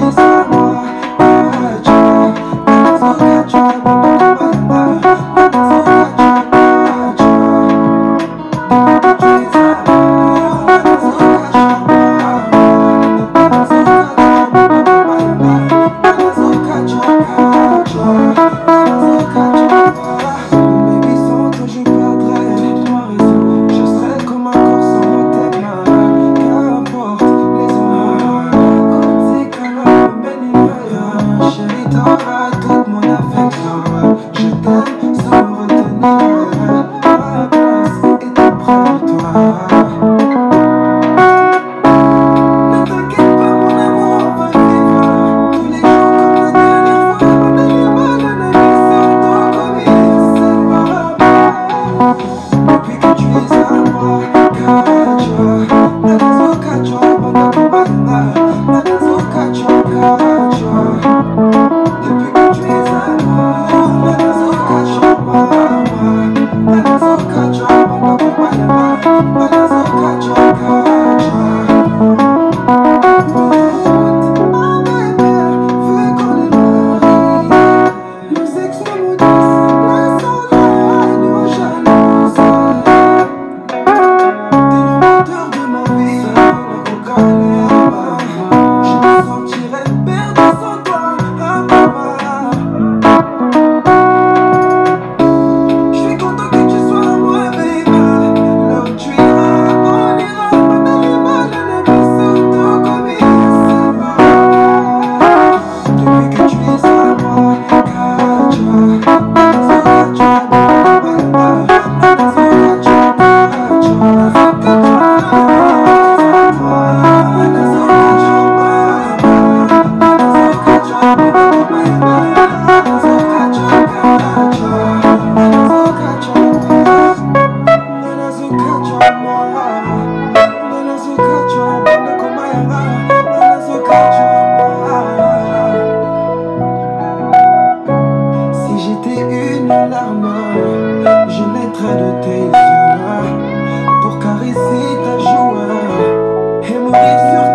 Sama aja, sama aja je naîtrai de tes yeux pour caresser ta joie et mourir sur